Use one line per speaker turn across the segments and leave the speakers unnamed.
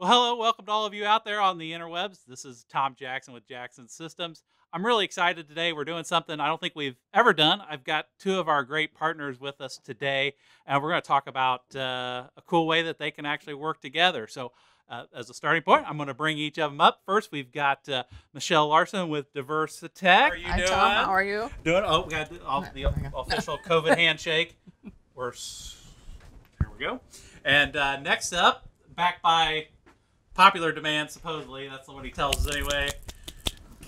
Well, hello, welcome to all of you out there on the interwebs. This is Tom Jackson with Jackson Systems. I'm really excited today. We're doing something I don't think we've ever done. I've got two of our great partners with us today, and we're going to talk about uh, a cool way that they can actually work together. So, uh, as a starting point, I'm going to bring each of them up. First, we've got uh, Michelle Larson with Diversitech. How are you
Hi,
doing?
Tom. How are you?
Doing? Oh, we got the, all, the official COVID handshake. We're here. We go. And uh, next up, back by popular demand, supposedly that's what he tells us anyway.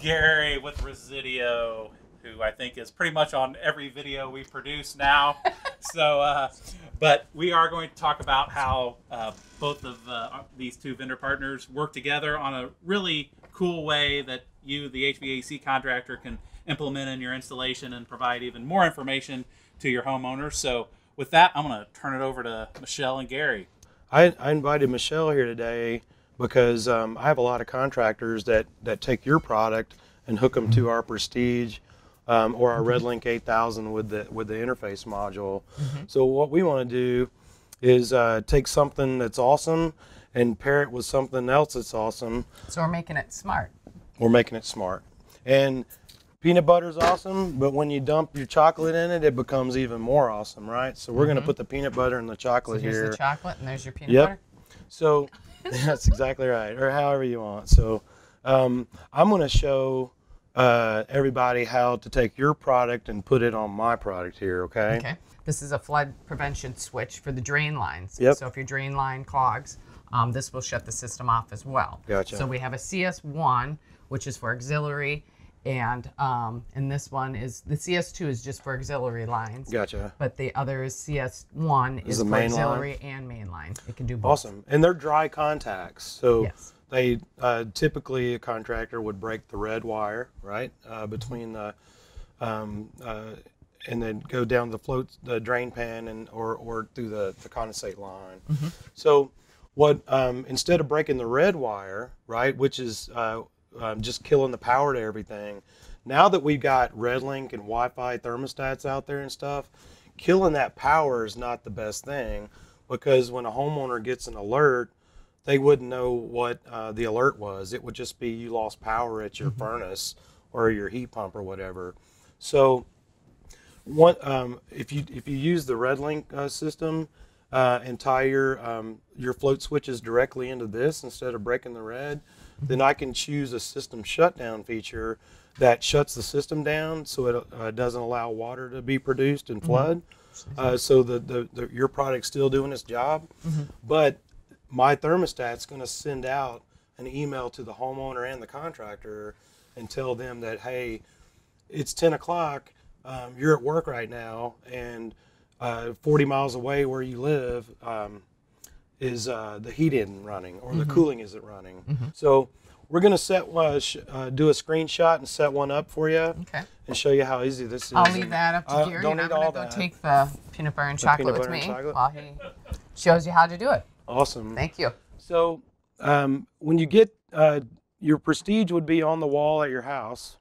Gary with Resideo, who I think is pretty much on every video we produce now. so, uh, but we are going to talk about how uh, both of uh, these two vendor partners work together on a really cool way that you, the HVAC contractor, can implement in your installation and provide even more information to your homeowners. So, with that, I'm going to turn it over to Michelle and Gary.
I, I invited Michelle here today because um, I have a lot of contractors that, that take your product and hook them to our Prestige um, or our RedLink 8000 with the with the interface module. So what we want to do is uh, take something that's awesome and pair it with something else that's awesome.
So we're making it smart.
We're making it smart. And peanut butter is awesome, but when you dump your chocolate in it, it becomes even more awesome, right? So we're going to put the peanut butter and the chocolate So
here's
here.
the chocolate and there's your peanut
Yep.
butter.
So that's exactly right, or however you want. So um, I'm going to show uh, everybody how to take your product and put it on my product here. Okay.
Okay. This is a flood prevention switch for the drain lines.
Yep.
So if your drain line clogs, um, this will shut the system off as well.
Gotcha.
So we have a CS1, which is for auxiliary, and um, and this one is the CS2 is just for auxiliary lines.
Gotcha.
But the other is CS1 is
the
for
main line?
auxiliary and main line. It can do both.
Awesome. And they're dry contacts. So
Yes.
they uh, typically a contractor would break the red wire right uh, between the um, uh, and then go down the float the drain pan and or or through the the condensate line. So what um, instead of breaking the red wire right, which is uh, um, just killing the power to everything. Now that we've got RedLink and Wi-Fi thermostats out there and stuff, killing that power is not the best thing because when a homeowner gets an alert, they wouldn't know what uh, the alert was. It would just be you lost power at your furnace or your heat pump or whatever. So, one, um, if you if you use the RedLink uh, system uh, and tie your um, your float switches directly into this instead of breaking the red, then I can choose a system shutdown feature that shuts the system down so it uh, doesn't allow water to be produced and flood. Uh, so the, the, the your product's still doing its job, but my thermostat's going to send out an email to the homeowner and the contractor and tell them that hey, it's 10 o'clock. Um, you're at work right now, and uh, 40 miles away where you live um, is uh, the heat isn't running or the cooling isn't running. So we're going to set uh, sh- uh, do a screenshot and set one up for you
Okay.
and show you how easy this is.
I'll leave that up to Gary, and I'm gonna go
that.
take the peanut butter and chocolate
peanut
with me
chocolate?
while he shows you how to do it.
Awesome.
Thank you.
So um, when you get uh, your Prestige would be on the wall at your house,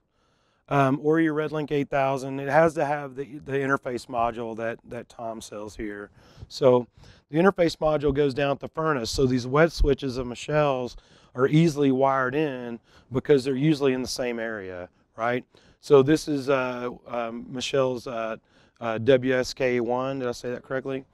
um, or your RedLink 8000. It has to have the, the interface module that that Tom sells here. So the interface module goes down at the furnace. So these wet switches of Michelle's are easily wired in because they're usually in the same area, right? So this is uh, um, Michelle's uh, uh, WSK1. Did I say that correctly?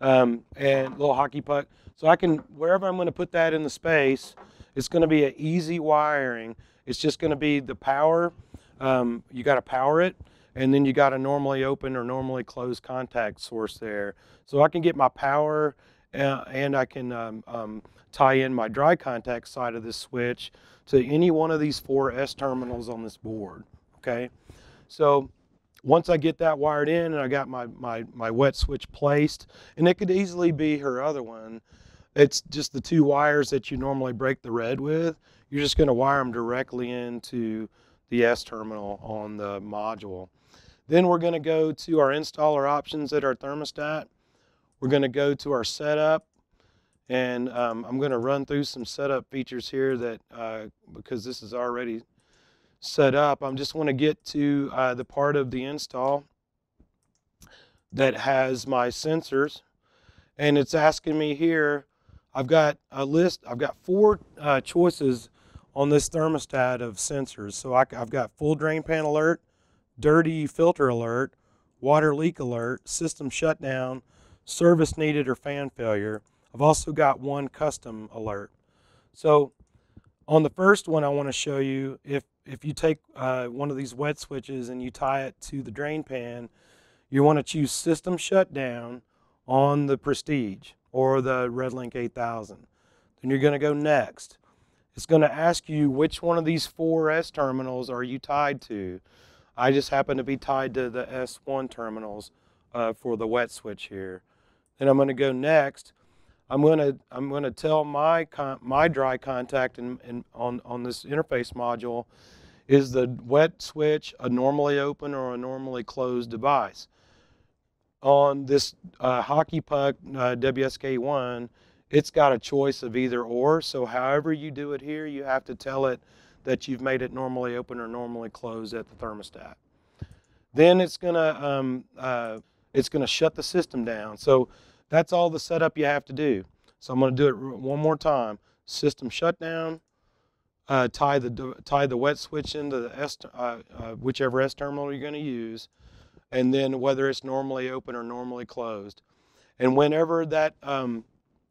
um, and little hockey puck. So I can wherever I'm going to put that in the space, it's going to be an easy wiring. It's just going to be the power. Um, you got to power it, and then you got a normally open or normally closed contact source there. So I can get my power, uh, and I can um, um, tie in my dry contact side of this switch to any one of these four S terminals on this board. Okay, so once I get that wired in and I got my, my, my wet switch placed, and it could easily be her other one, it's just the two wires that you normally break the red with. You're just going to wire them directly into the S terminal on the module. Then we're going to go to our installer options at our thermostat. We're going to go to our setup, and um, I'm going to run through some setup features here that uh, because this is already set up. I am just want to get to uh, the part of the install that has my sensors. And it's asking me here, I've got a list. I've got four uh, choices on this thermostat of sensors. So I, have got full drain pan alert, dirty filter alert, water leak alert, system shutdown, service needed or fan failure. I've also got one custom alert. So on the first one, I want to show you if if you take uh, one of these wet switches and you tie it to the drain pan, you want to choose system shutdown on the Prestige or the Redlink 8000. Then you're going to go next. It's going to ask you which one of these four S terminals are you tied to. I just happen to be tied to the S1 terminals uh, for the wet switch here. Then I'm going to go next. I'm going to I'm going to tell my my dry contact in, in, on on this interface module is the wet switch a normally open or a normally closed device. On this uh, hockey puck uh, WSK1, it's got a choice of either or. So however you do it here, you have to tell it that you've made it normally open or normally closed at the thermostat. Then it's gonna um, uh, it's gonna shut the system down. So that's all the setup you have to do. So I'm gonna do it one more time. System shutdown, uh, tie the tie the wet switch into the S, uh, uh, whichever S terminal you're going to use, and then whether it's normally open or normally closed. And whenever that um,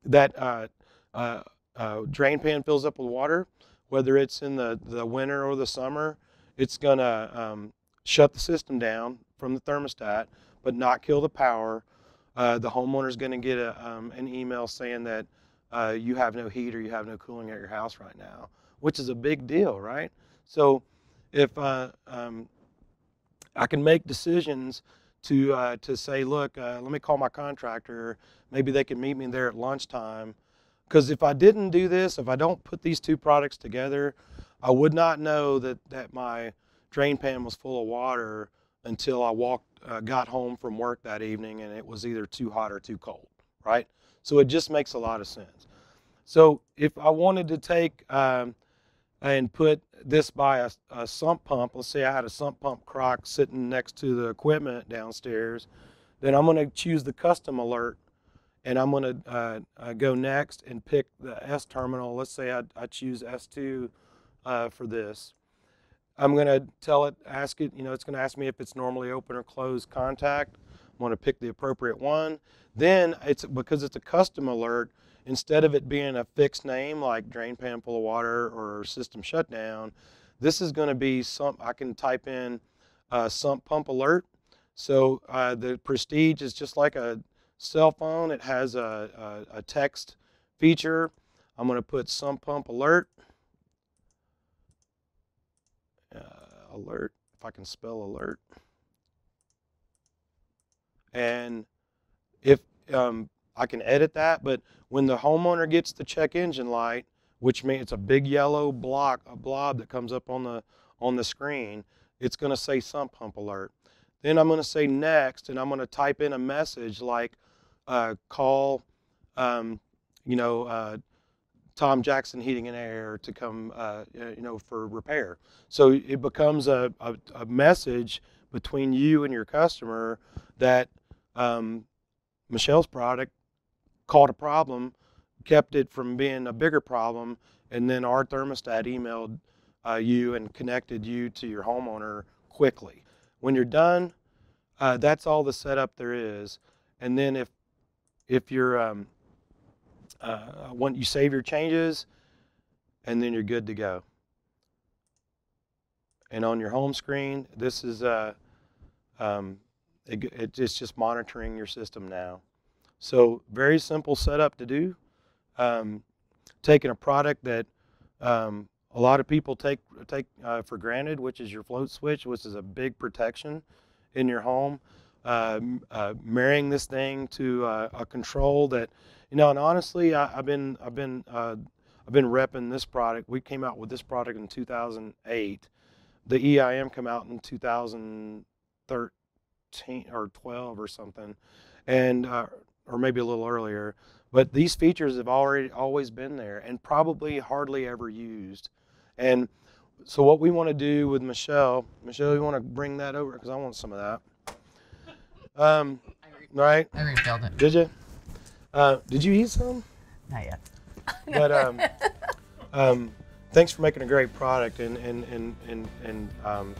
that uh, uh, uh, drain pan fills up with water, whether it's in the the winter or the summer, it's going to um, shut the system down from the thermostat, but not kill the power. the homeowner is going to get a, um, an email saying that you have no heat or you have no cooling at your house right now which is a big deal, right? So if uh, um, I can make decisions to uh, to say, look, uh, let me call my contractor. Maybe they can meet me there at lunchtime. Because if I didn't do this, if I don't put these two products together, I would not know that that my drain pan was full of water until I walked, uh, got home from work that evening, and it was either too hot or too cold, right? So it just makes a lot of sense. So if I wanted to take um, and put this by a, a, sump pump. Let's say I had a sump pump crock sitting next to the equipment downstairs. Then I'm going to choose the custom alert and I'm going to uh, uh, go next and pick the S terminal. Let's say I, I choose S2 uh, for this. I'm going to tell it, ask it, you know, it's going to ask me if it's normally open or closed contact. I'm going to pick the appropriate one. Then it's because it's a custom alert, instead of it being a fixed name like drain pan full of water or system shutdown, this is going to be some, I can type in uh, sump pump alert. So uh, the Prestige is just like a cell phone. It has a, a, a text feature. I'm going to put sump pump alert. Uh, alert, if I can spell alert. And if um, I can edit that, but when the homeowner gets the check engine light, which means it's a big yellow block, a blob that comes up on the on the screen, it's going to say sump pump alert. Then I'm going to say next, and I'm going to type in a message like uh, call, um, you know, uh, Tom Jackson Heating and Air to come, uh, you know, for repair. So it becomes a, a, a message between you and your customer that um, Michelle's product caught a problem, kept it from being a bigger problem, and then our thermostat emailed uh, you and connected you to your homeowner quickly. When you're done, uh, that's all the setup there is. And then if if you're um, uh, when you save your changes, and then you're good to go. And on your home screen, this is uh, um, it, it's just monitoring your system now. So very simple setup to do. Um, taking a product that um, a lot of people take take uh, for granted, which is your float switch, which is a big protection in your home. Uh, uh, marrying this thing to uh, a control that, you know, and honestly, I, have been I've been uh, I've been repping this product. We came out with this product in 2008. The EIM came out in 2013 or 12 or something, and uh, or maybe a little earlier. But these features have already always been there and probably hardly ever used. And so what we want to do with Michelle, Michelle, you want to bring that over because I want some of that. Um, right?
I refilled it.
Did you? Uh, did you eat some?
Not yet.
but um, um, thanks for making a great product and and and and, and um,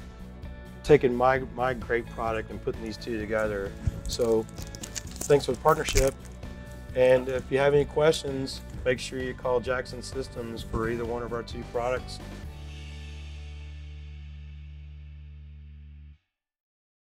taking my my great product and putting these two together. So thanks for the partnership. And if you have any questions, make sure you call Jackson Systems for either one of our two products.